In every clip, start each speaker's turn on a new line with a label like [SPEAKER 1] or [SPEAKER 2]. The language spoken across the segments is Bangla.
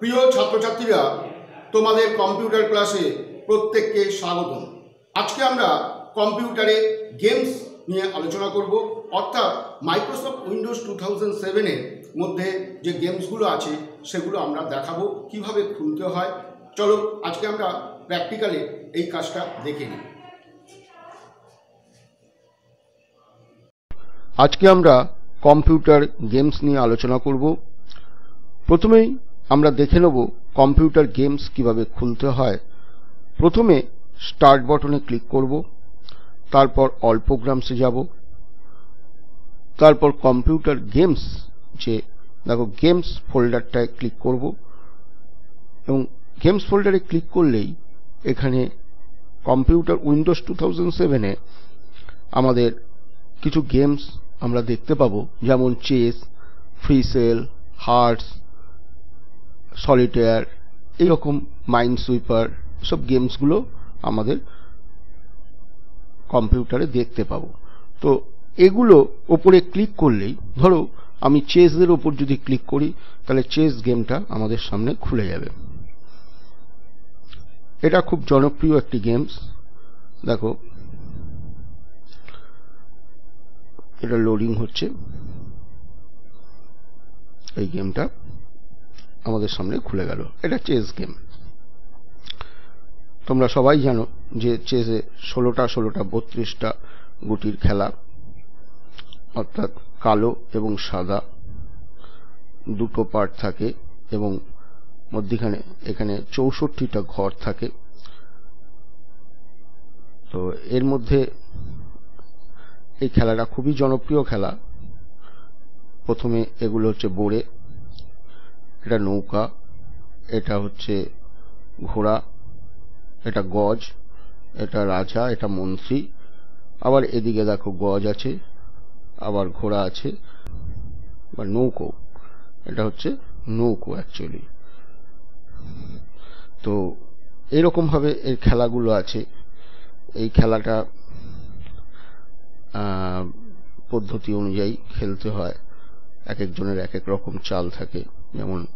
[SPEAKER 1] প্রিয় ছাত্রছাত্রীরা, তোমাদের কম্পিউটার ক্লাসে প্রত্যেককে স্বাগতম। আজকে আমরা কম্পিউটারে গেমস নিয়ে আলোচনা করব। অর্থাৎ মাইক্রোসফট উইন্ডোজ টু থাউজেন্ড সেভেনের মধ্যে যে গেমসগুলো আছে, সেগুলো আমরা দেখাবো। কীভাবে খুলতে হয়? চলো, আজকে আমরা প্র্যাকটিক্যালে এই কাজটা দেখে নিই।
[SPEAKER 2] আজকে আমরা কম্পিউটার গেমস নিয়ে আলোচনা করব। প্রথমেই আমরা দেখে নেব কম্পিউটার গেমস কীভাবে খুলতে হয়। প্রথমে স্টার্ট বটনে ক্লিক করব, তারপর অল প্রোগ্রামসে যাব, তারপর কম্পিউটার গেমস যে, দেখো গেমস ফোল্ডারটায় ক্লিক করব, এবং গেমস ফোল্ডারে ক্লিক করলেই এখানে কম্পিউটার উইন্ডোজ টু থাউজেন্ড সেভেনে আমাদের কিছু গেমস আমরা দেখতে পাবো, যেমন chess, free cell, hearts solitaire এইরকম মাইন্ড সুইপার সব গেমসগুলো আমাদের কম্পিউটারে দেখতে পাবো। তো এগুলো ওপরে ক্লিক করলেই, ধরো আমি চেসের ওপর যদি ক্লিক করি, তাহলে চেস গেমটা আমাদের সামনে খুলে যাবে। এটা খুব জনপ্রিয় একটি গেমস দেখো, এটা লোডিং হচ্ছে। এই গেমটা আমাদের সামনে খুলে গেল। এটা চেস গেম তোমরা সবাই জানো যে চেসে ষোলোটা ষোলোটা, বত্রিশটা গুটির খেলা, অর্থাৎ কালো এবং সাদা দুটো পার্ট থাকে এবং মধ্যিখানে এখানে চৌষট্টিটা ঘর থাকে। তো এর মধ্যে এই খেলাটা খুবই জনপ্রিয় খেলা। প্রথমে এগুলো হচ্ছে বোড়ে। এটা নৌকা, এটা হচ্ছে ঘোড়া, এটা গজ, এটা রাজা, এটা মন্ত্রী। আবার এদিকে দেখো গজ আছে, আবার ঘোড়া আছে বা নৌকো। এটা হচ্ছে নৌকো অ্যাকচুয়ালি তো এরকমভাবে এর খেলাগুলো আছে। এই খেলাটা পদ্ধতি অনুযায়ী খেলতে হয়। এক একজনের এক এক রকম চাল থাকে। যেমন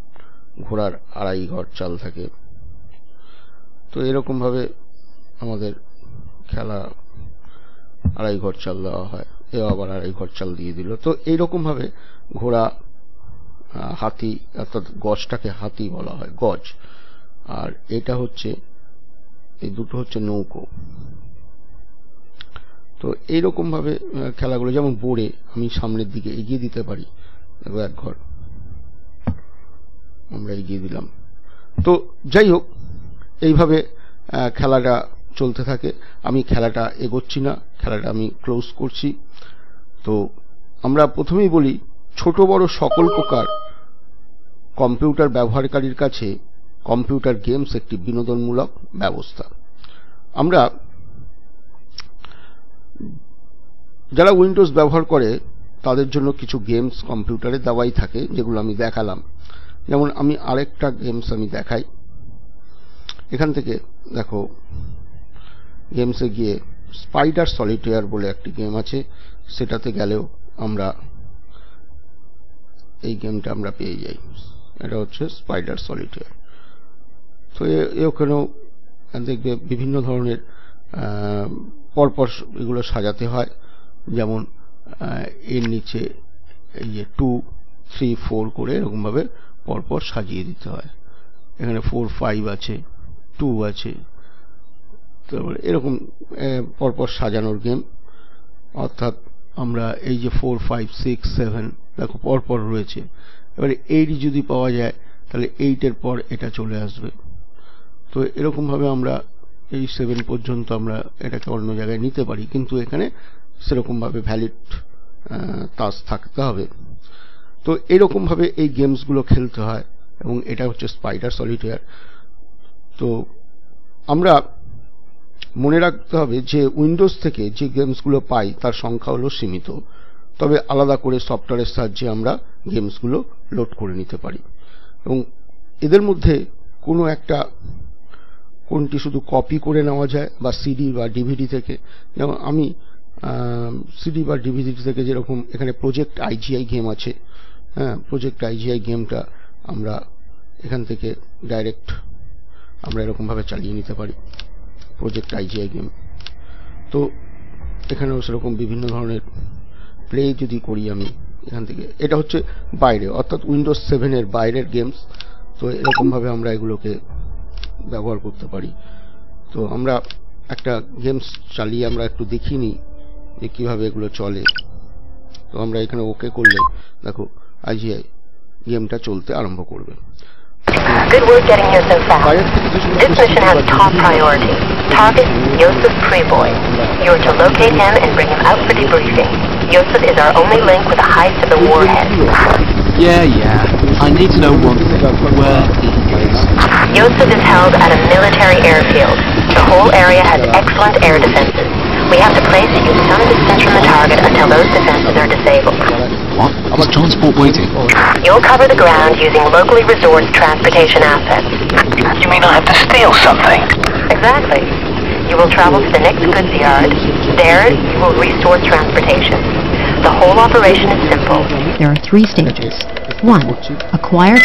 [SPEAKER 2] ঘোড়ার আড়াই ঘর চাল থাকে। তো এরকমভাবে আমাদের খেলা আড়াই ঘর চাল দেওয়া হয়। এও আবার আড়াই ঘর চাল দিয়ে দিল। তো এইরকমভাবে ঘোড়া হাতি, অর্থাৎ গজটাকে হাতি বলা হয়, গজ। আর এটা হচ্ছে, এই দুটো হচ্ছে নৌকো। তো এইরকমভাবে খেলাগুলো, যেমন বোড়ে, আমি সামনের দিকে এগিয়ে দিতে পারি এক ঘর। আমরা এগিয়ে দিলাম। তো যাই হোক, এইভাবে খেলাটা চলতে থাকে। আমি খেলাটা এগোচ্ছি না, খেলাটা আমি ক্লোজ করছি। তো আমরা প্রথমেই বলি, ছোট বড় সকল প্রকার কম্পিউটার ব্যবহারকারীর কাছে কম্পিউটার গেমস একটি বিনোদনমূলক ব্যবস্থা। আমরা যারা উইন্ডোজ ব্যবহার করে, তাদের জন্য কিছু গেমস কম্পিউটারে দেওয়াই থাকে, যেগুলো আমি দেখালাম। যেমন আমি আরেকটা গেমস আমি দেখাই। এখান থেকে দেখো গেমসে গিয়ে স্পাইডার সলিটেয়ার বলে একটি গেম আছে, সেটাতে গেলেও আমরা এই গেমটা আমরা পেয়ে যাই। এটা হচ্ছে স্পাইডার সলিটেয়ার তো ওখানেও দেখবে বিভিন্ন ধরনের পরপর এগুলো সাজাতে হয়। যেমন এর নিচে এই যে টু থ্রি ফোর করে এরকমভাবে পরপর সাজিয়ে দিতে হয়। এখানে ফোর ফাইভ আছে টু আছে। তারপরে এরকম পরপর সাজানোর গেম অর্থাৎ আমরা এই যে ফোর ফাইভ সিক্স সেভেন দেখো পরপর রয়েছে। এবারে এইট যদি পাওয়া যায়, তাহলে এইটের পর এটা চলে আসবে। তো এরকমভাবে আমরা এই সেভেন পর্যন্ত আমরা এটাকে অন্য জায়গায় নিতে পারি। কিন্তু এখানে সেরকমভাবে ভ্যালিড তাস থাকতে হবে। তো এরকমভাবে এই গেমসগুলো খেলতে হয়, এবং এটা হচ্ছে স্পাইডার সলিটেয়ার তো আমরা মনে রাখতে হবে যে উইন্ডোজ থেকে যে গেমসগুলো পাই, তার সংখ্যা হলো সীমিত। তবে আলাদা করে সফটওয়্যারের সাহায্যে আমরা গেমসগুলো লোড করে নিতে পারি। এবং এদের মধ্যে কোনো একটা, কোনটি শুধু কপি করে নেওয়া যায়, বা সিডি বা ডিভিডি থেকে। যেমন আমি সিডি বা ডিভিডি থেকে যেরকম এখানে প্রজেক্ট আইজিআই গেম আছে হ্যাঁ প্রজেক্ট আইজিআই গেমটা আমরা এখান থেকে ডাইরেক্ট আমরা এরকমভাবে চালিয়ে নিতে পারি প্রজেক্ট আইজিআই গেম তো এখানেও সেরকম বিভিন্ন ধরনের প্লে যদি করি আমি এখান থেকে। এটা হচ্ছে বাইরে, অর্থাৎ উইন্ডোজ সেভেনের বাইরের গেমস তো এরকমভাবে আমরা এগুলোকে ব্যবহার করতে পারি। তো আমরা একটা গেমস চালিয়ে আমরা একটু দেখিনি যে কীভাবে এগুলো চলে। তো আমরা এখানে ওকে করলে, দেখো আইজিআই গেমটা চলতে আরম্ভ করবে
[SPEAKER 3] Good work getting here so fast.
[SPEAKER 2] বাইরের থেকে যে সমস্ত
[SPEAKER 3] This mission has
[SPEAKER 2] সিস্টেমগুলো
[SPEAKER 3] top
[SPEAKER 2] বিভিন্ন
[SPEAKER 3] priority. Target Yosef Preboy. You are to locate him and bring him out for debriefing. Yosef is our only link with a heist to the warhead.
[SPEAKER 4] Yeah, yeah. I need to know one thing. Where he is.
[SPEAKER 3] Yosef is held at a military airfield. The whole area has excellent air defenses. We have to place you some distance from the target until those defenses are disabled.
[SPEAKER 4] What? Is transport waiting?
[SPEAKER 3] You'll cover the ground using locally resourced transportation assets.
[SPEAKER 4] You mean I have to steal something?
[SPEAKER 3] Exactly. You will travel to the next goods yard. There, you will resource transportation. The whole operation is simple.
[SPEAKER 5] There are three stages. One, acquire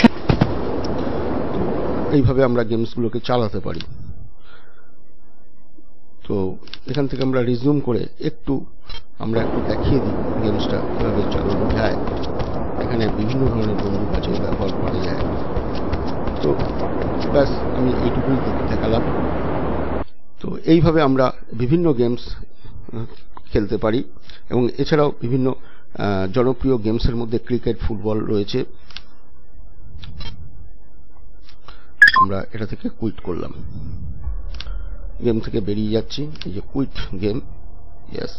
[SPEAKER 2] এইভাবে আমরা গেমসগুলোকে চালাতে পারি তো এখান থেকে আমরা রিজিউম করে একটু আমরা একটু দেখিয়ে দিই গেমসটা কীভাবে চালানো যায় এখানে বিভিন্ন ধরনের বন্দুক আছে ব্যবহার করা যায়। তো ব্যাস, আমি এইটুকুই দেখালাম। তো এইভাবে আমরা বিভিন্ন গেমস খেলতে পারি এবং এছাড়াও বিভিন্ন জনপ্রিয় গেমসের মধ্যে ক্রিকেট ফুটবল রয়েছে। আমরা এটা থেকে কুইট করলাম। গেম থেকে বেরিয়ে যাচ্ছি। এই যে কুইট গেম ইয়েস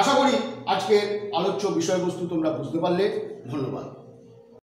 [SPEAKER 1] আশা করি আজকের আলোচ্য বিষয়বস্তু তোমরা বুঝতে পারলে। ধন্যবাদ।